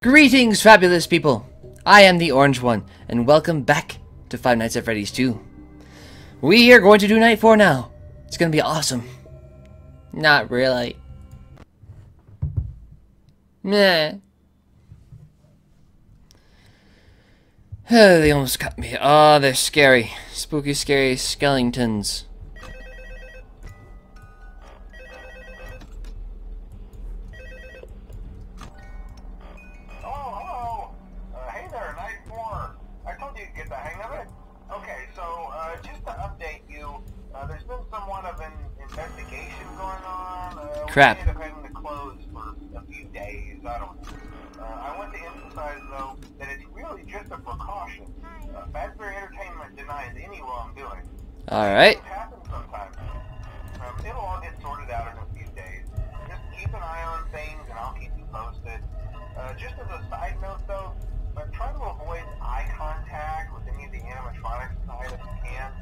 Greetings, fabulous people! I am the Orange One, and welcome back to Five Nights at Freddy's 2. We are going to do Night 4 now. It's gonna be awesome. Not really. Meh. Oh, they almost got me. Oh, they're scary. Spooky, scary skeletons. Things happen sometimes. Um, it'll all get sorted out in a few days. Just keep an eye on things, and I'll keep you posted. Uh, just as a side note, though, uh, try to avoid eye contact with any of the animatronics tonight if you can.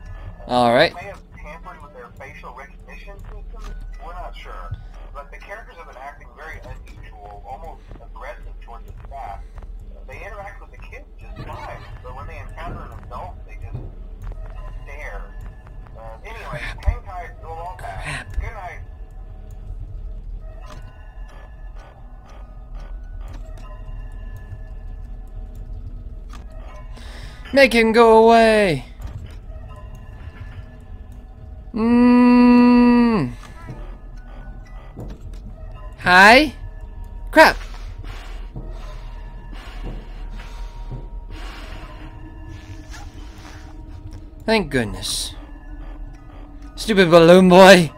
Uh, Alright. They may have tampered with their facial recognition systems. We're not sure. But the characters have been acting very unusual, almost aggressive towards the staff. They interact with the kids just fine, but when they encounter an adult, they just stare. Uh, anyway, hang tight, it'll all. Crap. Good night. Make him go away! Mmm. Hi? Crap! Thank goodness. Stupid balloon boy!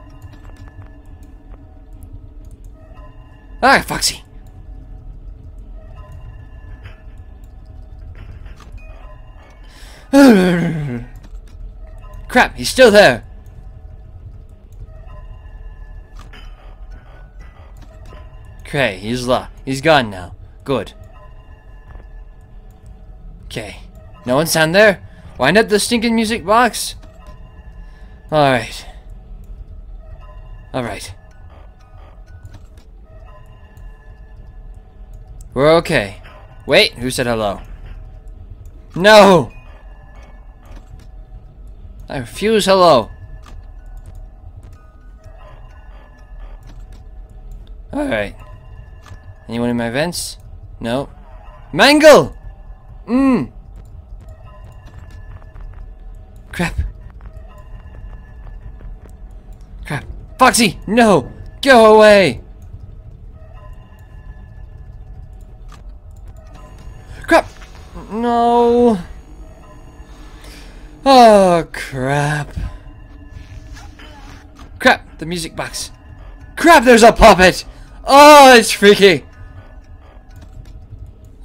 Ah, Foxy! Crap, he's still there! Okay, he's la he's gone now. Good. Okay. No one's down there? Wind up the stinking music box? Alright. Alright. We're okay. Wait, who said hello? No! I refuse hello. Alright. Anyone in my vents? No. Mangle! Mmm. Crap. Crap. Foxy! No! Go away! Crap! No! Oh, crap. Crap! The music box. Crap, there's a puppet! Oh, it's freaky!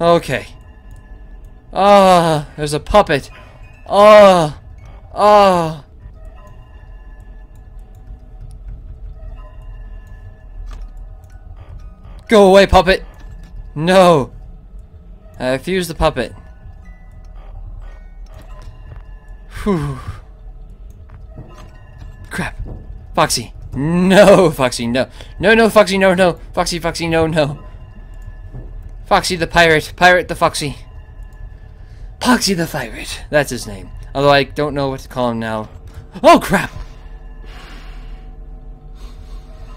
Okay. Ah, there's a puppet. Oh, oh. Go away, puppet. No. I refuse the puppet. Whew. Crap. Foxy. No, Foxy, no. No, no, Foxy, no, no. Foxy, Foxy, no, no. Foxy the pirate. Pirate the Foxy. Foxy the pirate. That's his name. Although I don't know what to call him now. Oh, crap!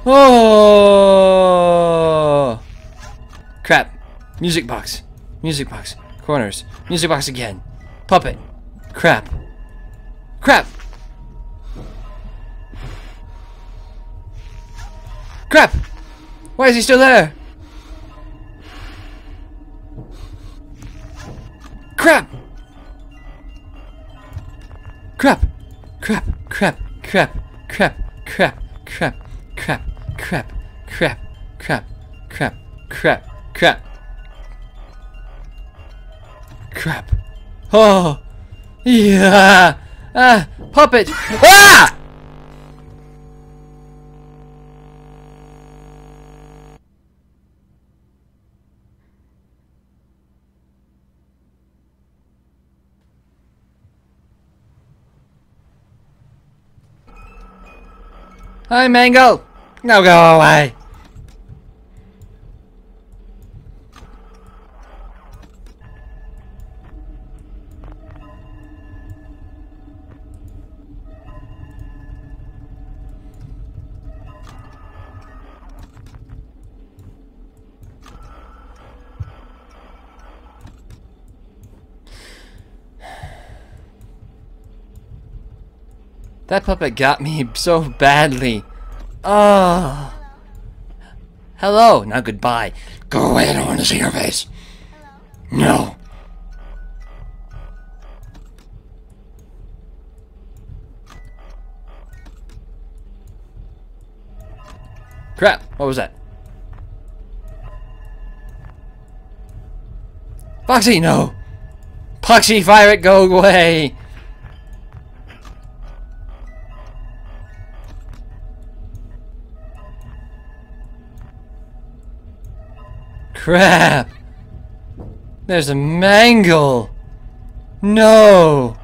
Oh! Crap. Music box. Music box. Corners. Music box again. Puppet. Crap. Crap! Crap! Why is he still there? Crap! Crap! Crap! Crap! Crap! Crap! Crap! Crap! Crap! Crap! Crap! Crap! Crap! Crap! Crap! Crap! Oh! Yeah! Ah! Puppet! Ah! Hi, Mango! Now go away! That puppet got me so badly. Oh. Hello. Now goodbye. Go away. I don't want to see your face. No. Crap. What was that? Foxy, no! Foxy, fire it, go away! Crap! There's a mangle! No!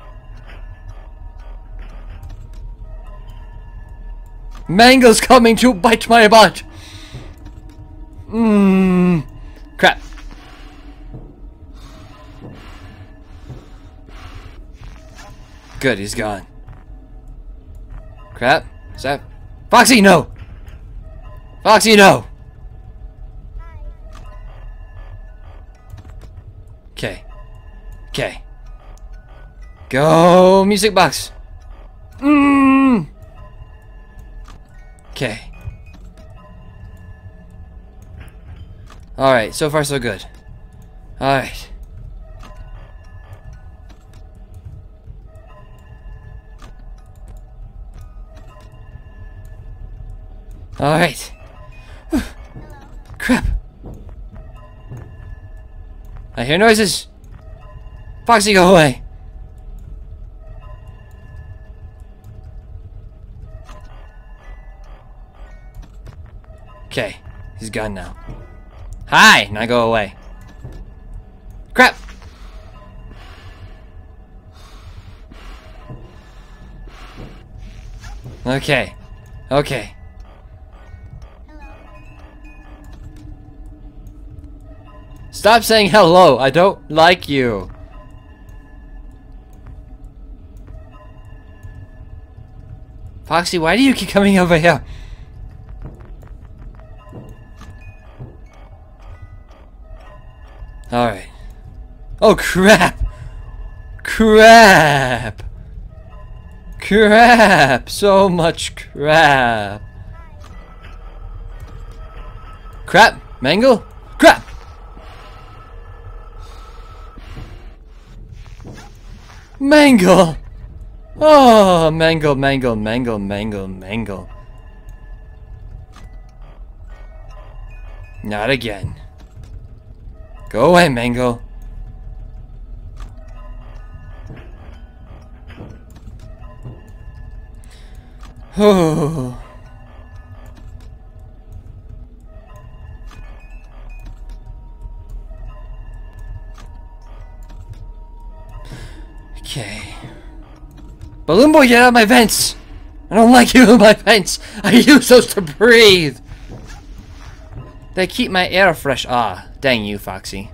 Mangle's coming to bite my butt! Mmm. Crap. Good, he's gone. Crap. Is that... Foxy, no! Foxy, no! Okay. Go, music box! Mmm! Okay. Alright, so far so good. Alright. Alright. Crap. I hear noises. Foxy, go away. Okay, he's gone now. Hi! Now go away. Crap! Okay. Okay. Stop saying hello. I don't like you. Foxy, why do you keep coming over here? Alright. Oh, crap! Crap! Crap! So much crap! Crap! Mangle? Crap! Mangle! Ah, oh, mangle, mangle, mangle, mangle, mangle. Not again. Go away, Mango. Oh. Boy, get out of my vents! I don't like you in my vents! I use those to breathe! They keep my air fresh. Ah, dang you, Foxy.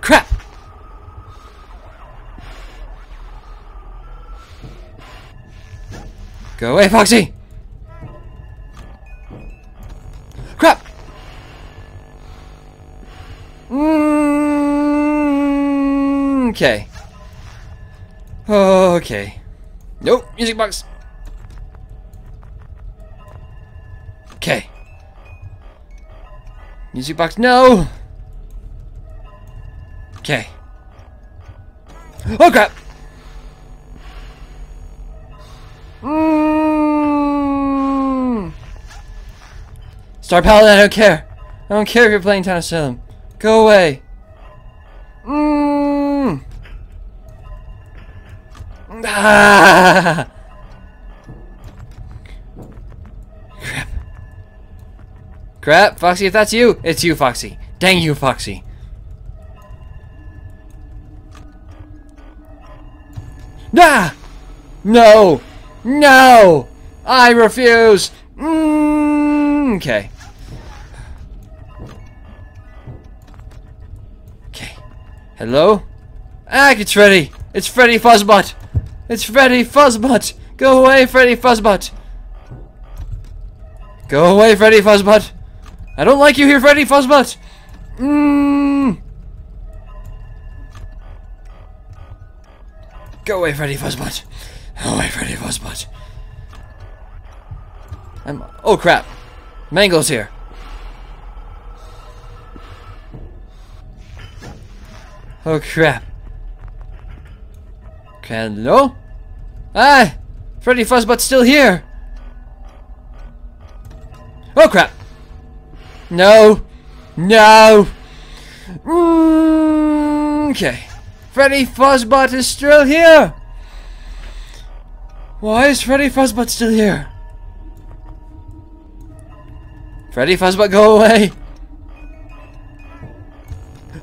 Crap! Go away, Foxy! Okay. Nope, music box. Okay. Music box, no! Okay. Oh crap! Mm. Star Paladin, I don't care. I don't care if you're playing Town of Salem. Go away. Mm. Ah! Crap. Crap, Foxy, if that's you, it's you, Foxy. Dang you, Foxy. Nah! No! No! I refuse! Mm, okay. Okay. Hello? Ah, it's Freddy! It's Freddy Fuzzbutt! It's Freddy Fuzzbutt! Go away, Freddy Fuzzbutt! Go away, Freddy Fuzzbutt! I don't like you here, Freddy Fuzzbutt! Mmm. Go away, Freddy Fuzzbutt. Go away, Freddy Fuzzbutt. I'm. Oh crap! Mango's here. Oh crap. Hello? Ah! Freddy Fuzzbutt's still here! Oh crap! No! No! Mm, okay. Freddy Fuzzbutt is still here! Why is Freddy Fuzzbutt still here? Freddy Fuzzbutt, go away!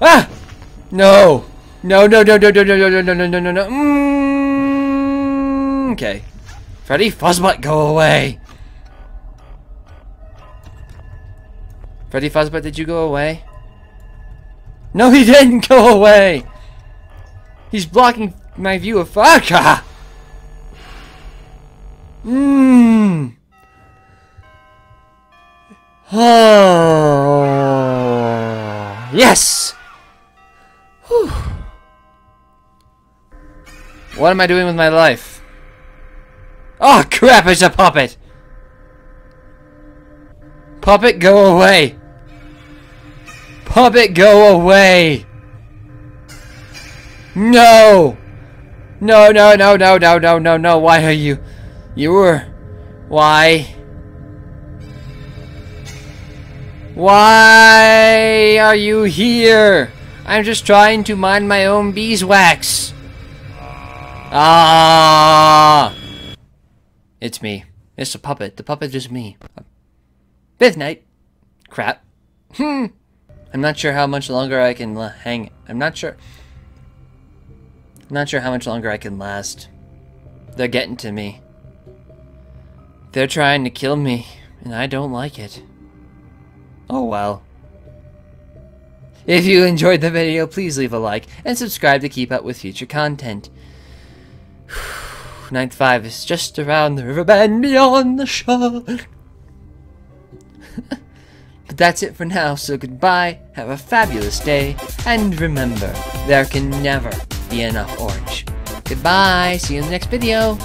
Ah! No! No, no, no, no, no, no, no, no, no, no, no, no, no. Mm, okay. Freddy Fuzzbutt, go away! Freddy Fuzzbutt, did you go away? No, he didn't go away! He's blocking my view of Faka! Mmm. Oh. Yes! Whew. What am I doing with my life? Oh crap, it's a puppet! Puppet, go away! Puppet, go away! No! No, no, no, no, no, no, no, no, why are you... You were... Why? Why are you here? I'm just trying to mind my own beeswax. Ah! It's me. It's a puppet. The puppet is me. Fifth night. Crap. Hmm. I'm not sure how much longer I can hang. I'm not sure. I'm not sure how much longer I can last. They're getting to me. They're trying to kill me, and I don't like it. Oh well. If you enjoyed the video, please leave a like and subscribe to keep up with future content. Ninth 5 is just around the river bend beyond the shore. but that's it for now, so goodbye, have a fabulous day, and remember, there can never be enough orange. Goodbye, see you in the next video.